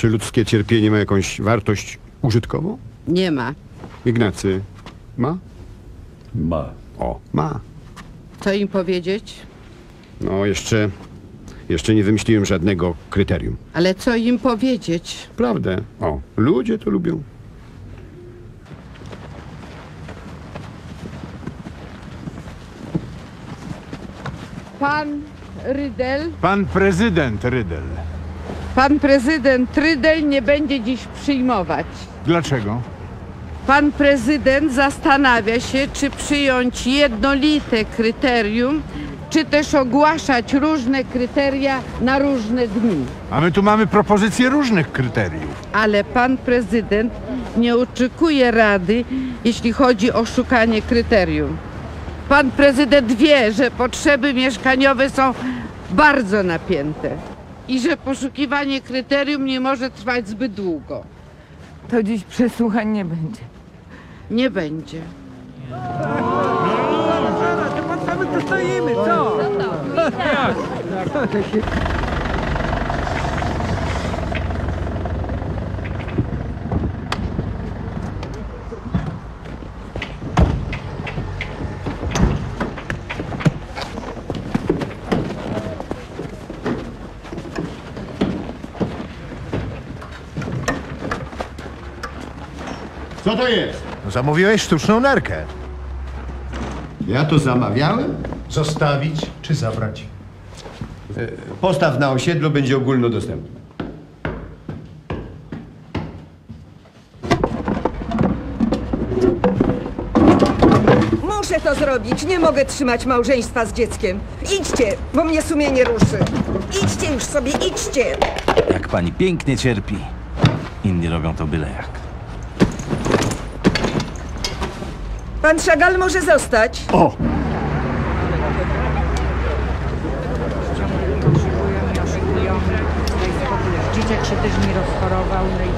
Czy ludzkie cierpienie ma jakąś wartość użytkową? Nie ma. Ignacy, ma? Ma. O, ma. Co im powiedzieć? No, jeszcze, jeszcze nie wymyśliłem żadnego kryterium. Ale co im powiedzieć? Prawdę. O, ludzie to lubią. Pan Rydel, Pan prezydent Rydel. Pan prezydent Rydel nie będzie dziś przyjmować. Dlaczego? Pan prezydent zastanawia się, czy przyjąć jednolite kryterium, czy też ogłaszać różne kryteria na różne dni. A my tu mamy propozycje różnych kryteriów. Ale pan prezydent nie oczekuje rady, jeśli chodzi o szukanie kryterium. Pan prezydent wie, że potrzeby mieszkaniowe są bardzo napięte i że poszukiwanie kryterium nie może trwać zbyt długo. To dziś przesłuchań nie będzie. Nie będzie. Co to jest? Zamówiłeś sztuczną nerkę. Ja to zamawiałem? Zostawić czy zabrać? Postaw na osiedlu, będzie ogólnodostępny. Muszę to zrobić. Nie mogę trzymać małżeństwa z dzieckiem. Idźcie, bo mnie sumienie ruszy. Idźcie już sobie, idźcie. Jak pani pięknie cierpi. Inni robią to byle jak. Pan Szagal może zostać. Dzieciak się też nie rozchorował, no i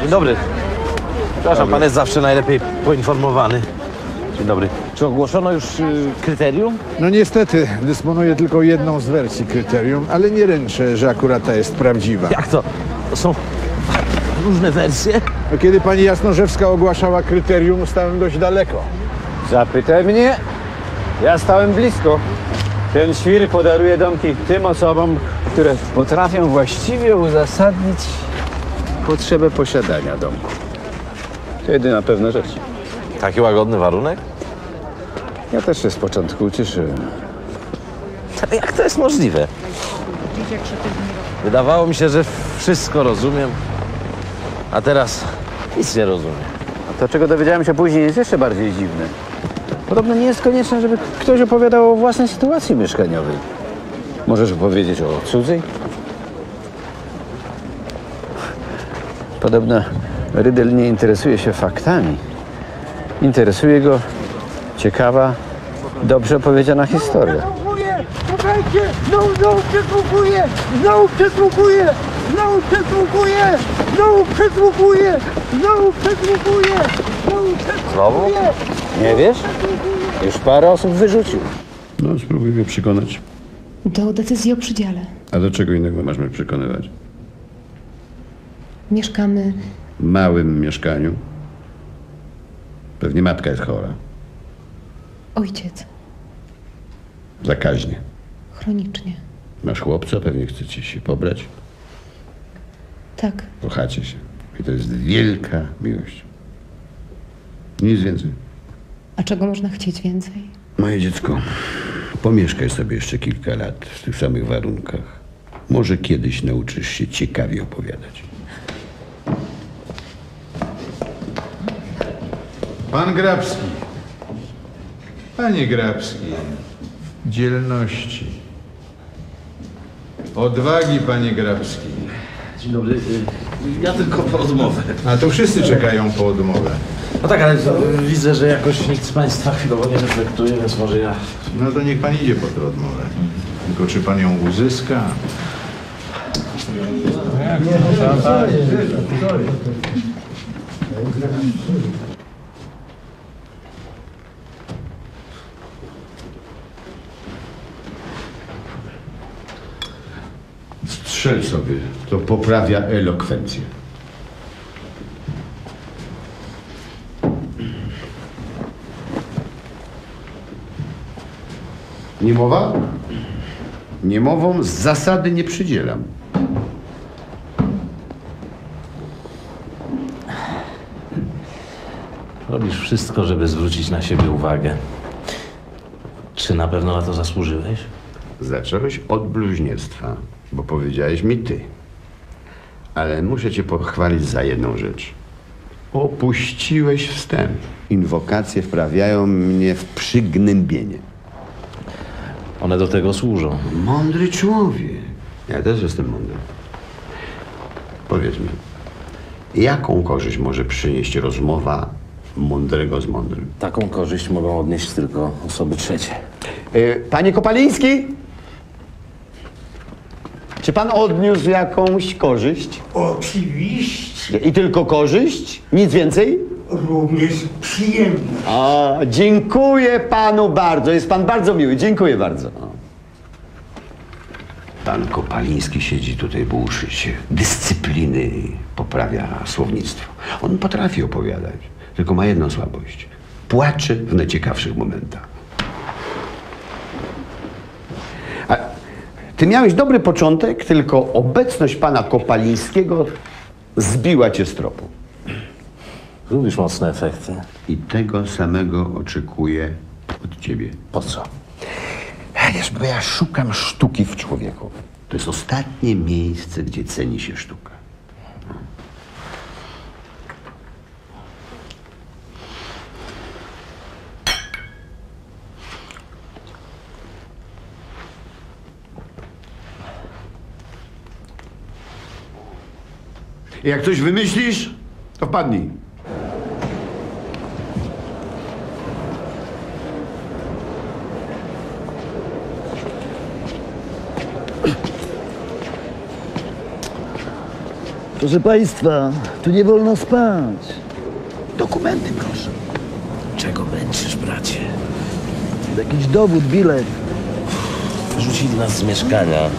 Dzień dobry. Przepraszam, pan jest zawsze najlepiej poinformowany. Dzień dobry. Czy ogłoszono już y, kryterium? No niestety, dysponuję tylko jedną z wersji kryterium, ale nie ręczę, że akurat ta jest prawdziwa. Jak to? To są różne wersje? No, Kiedy pani Jasnorzewska ogłaszała kryterium, stałem dość daleko. Zapytaj mnie. Ja stałem blisko. Ten świr podaruje domki tym osobom, które potrafią właściwie uzasadnić potrzebę posiadania domku. To jedyna pewna rzecz. Taki łagodny warunek? Ja też się z początku ucieszyłem. Ale Jak to jest możliwe? Wydawało mi się, że wszystko rozumiem, a teraz nic nie rozumiem. A to, czego dowiedziałem się później, jest jeszcze bardziej dziwne. Podobno nie jest konieczne, żeby ktoś opowiadał o własnej sytuacji mieszkaniowej. Możesz opowiedzieć o cudzej? Podobno Rydel nie interesuje się faktami. Interesuje go ciekawa, dobrze opowiedziana historia. Znowu, znowu przesłuchuję! Znowu przesłuchuję! Znowu przesłuchuję! Znowu przesłuchuję! Znowu przesłuchuję! Znowu Znowu? Nie wiesz? Już parę osób wyrzucił. No, spróbuj mnie przekonać. Do decyzji o przydziale. A do czego innego masz mnie przekonywać? Mieszkamy. W małym mieszkaniu. Pewnie matka jest chora. Ojciec. Zakaźnie. Chronicznie. Masz chłopca, pewnie chcecie się pobrać. Tak. Kochacie się. I to jest wielka miłość. Nic więcej. A czego można chcieć więcej? Moje dziecko, pomieszkaj sobie jeszcze kilka lat w tych samych warunkach. Może kiedyś nauczysz się ciekawie opowiadać. Pan Grabski. Panie Grabski. Dzielności. Odwagi, panie Grabski. Dzień dobry. Ja tylko po rozmowę. A to wszyscy czekają po odmowę. No tak, ale y, widzę, że jakoś nikt z Państwa chwilowo nie reflektuje, więc może ja... No to niech pan idzie po tę odmowę. Tylko czy pan ją uzyska? Strzel sobie, to poprawia elokwencję. Niemowa? Niemową z zasady nie przydzielam. Robisz wszystko, żeby zwrócić na siebie uwagę. Czy na pewno na to zasłużyłeś? Zacząłeś od bluźnierstwa, bo powiedziałeś mi ty. Ale muszę cię pochwalić za jedną rzecz. Opuściłeś wstęp. Inwokacje wprawiają mnie w przygnębienie. One do tego służą. Mądry człowiek. Ja też jestem mądry. Powiedz mi, jaką korzyść może przynieść rozmowa mądrego z mądrym? Taką korzyść mogą odnieść tylko osoby trzecie. E, Panie Kopaliński? Czy pan odniósł jakąś korzyść? Oczywiście, I tylko korzyść? Nic więcej? również przyjemnie. A, dziękuję panu bardzo. Jest pan bardzo miły. Dziękuję bardzo. Pan Kopaliński siedzi tutaj, bo uczy się dyscypliny, poprawia słownictwo. On potrafi opowiadać, tylko ma jedną słabość. Płacze w najciekawszych momentach. Ty miałeś dobry początek, tylko obecność pana Kopalińskiego zbiła cię z tropu. Lubisz mocne efekty. I tego samego oczekuję od ciebie. Po co? Wiesz, bo ja szukam sztuki w człowieku. To jest ostatnie miejsce, gdzie ceni się sztuka. Jak coś wymyślisz, to wpadnij. Proszę Państwa, tu nie wolno spać. Dokumenty proszę. Czego męczysz, bracie? Jakiś dowód, bilet. Rzucili nas z mieszkania.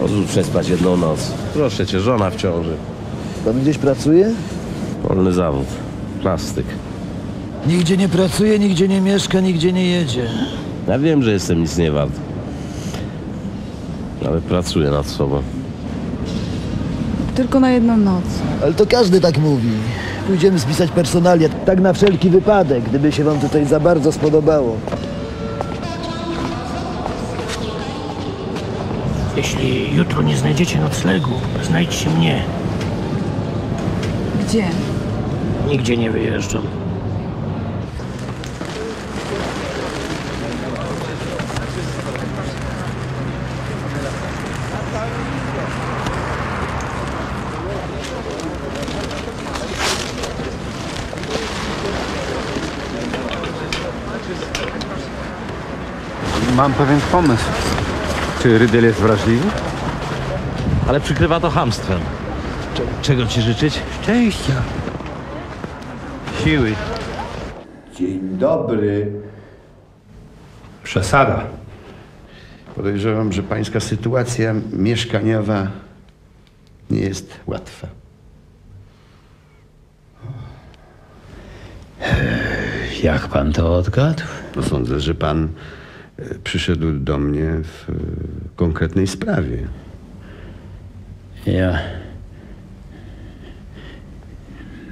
Pozwól przespać jedną noc. Proszę cię, żona w ciąży. Pan gdzieś pracuje? Wolny zawód. Plastyk. Nigdzie nie pracuje, nigdzie nie mieszka, nigdzie nie jedzie. Ja wiem, że jestem nic nie wart. Ale pracuję nad sobą. Tylko na jedną noc. Ale to każdy tak mówi. Pójdziemy spisać personalia, tak na wszelki wypadek, gdyby się wam tutaj za bardzo spodobało. Jeśli jutro nie znajdziecie noclegu, znajdźcie mnie. Gdzie? Nigdzie nie wyjeżdżam. Mam pewien pomysł. Czy Rydel jest wrażliwy? Ale przykrywa to hamstwem. Czego ci życzyć? Szczęścia. Siły. Dzień dobry. Przesada. Podejrzewam, że pańska sytuacja mieszkaniowa nie jest łatwa. Jak pan to odgadł? No sądzę, że pan przyszedł do mnie w e, konkretnej sprawie. Ja.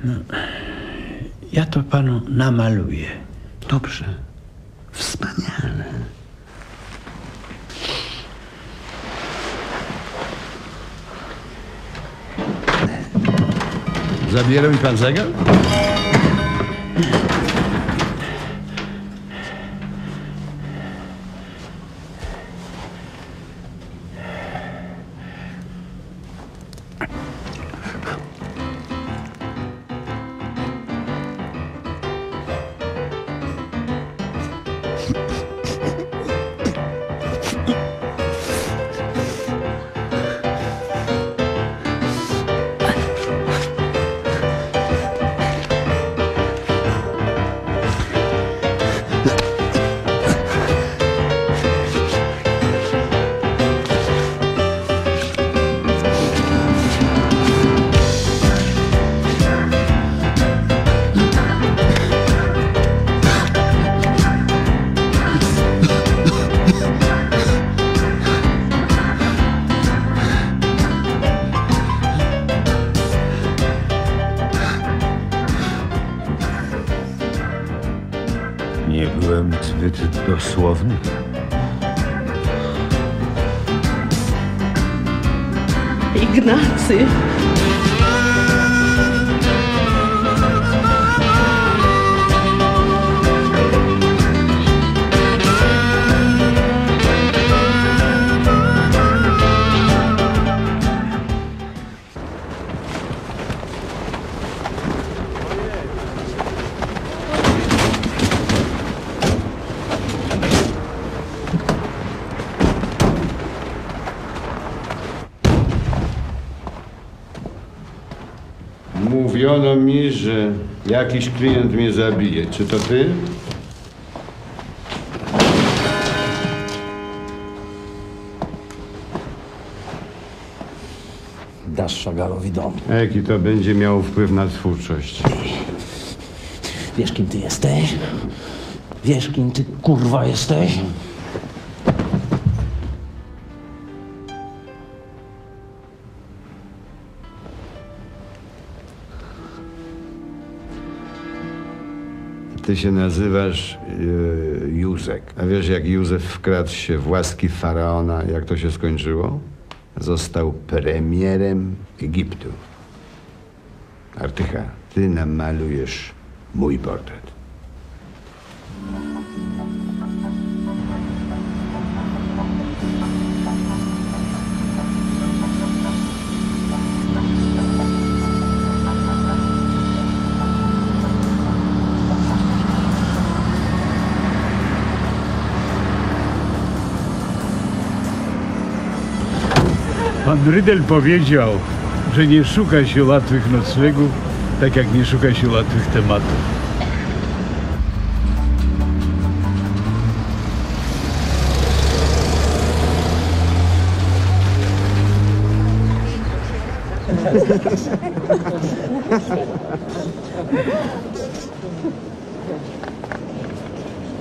No, ja to panu namaluję. Dobrze. Wspaniale. Zabiera mi pan zegar? Zbyt dosłowny. Ignacy. Mi, że jakiś klient mnie zabije. Czy to ty? Dasz Szagalowi dom. A jaki to będzie miało wpływ na twórczość? Wiesz, kim ty jesteś? Wiesz, kim ty kurwa jesteś? Ty się nazywasz yy, Józek. A wiesz, jak Józef wkradł się w łaski faraona, jak to się skończyło? Został premierem Egiptu. Artycha, ty namalujesz mój portret. Pan Rydel powiedział, że nie szuka się łatwych noclegów, tak jak nie szuka się łatwych tematów.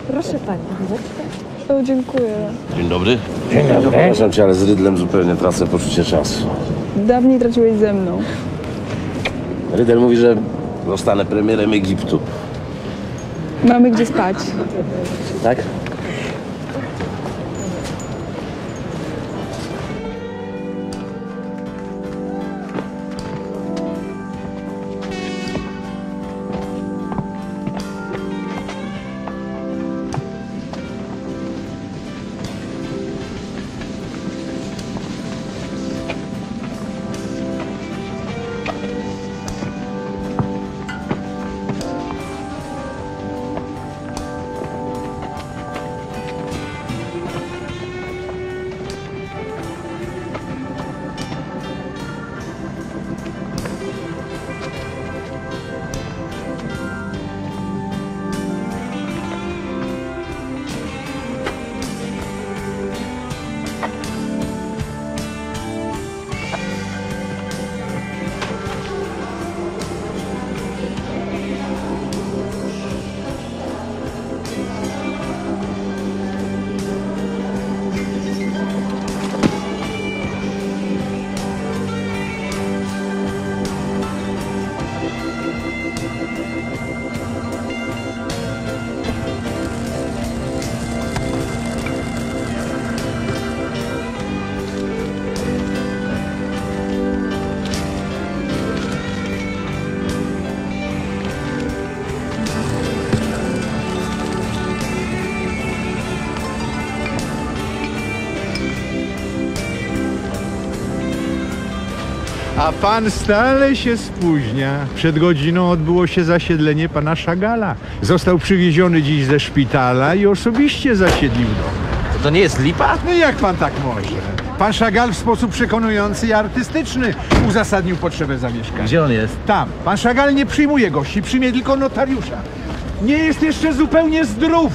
Proszę pani, O, dziękuję. Dzień dobry. Dzień dobry. Przepraszam cię, ale z Rydlem zupełnie tracę poczucie czasu. Dawniej traciłeś ze mną. Rydel mówi, że zostanę premierem Egiptu. Mamy gdzie spać. Tak? A pan stale się spóźnia. Przed godziną odbyło się zasiedlenie pana Szagala. Został przywieziony dziś ze szpitala i osobiście zasiedlił dom. To nie jest lipa? No jak pan tak może? Pan Szagal w sposób przekonujący i artystyczny uzasadnił potrzebę zamieszkania. Gdzie on jest? Tam. Pan Szagal nie przyjmuje gości, przyjmie tylko notariusza. Nie jest jeszcze zupełnie zdrów.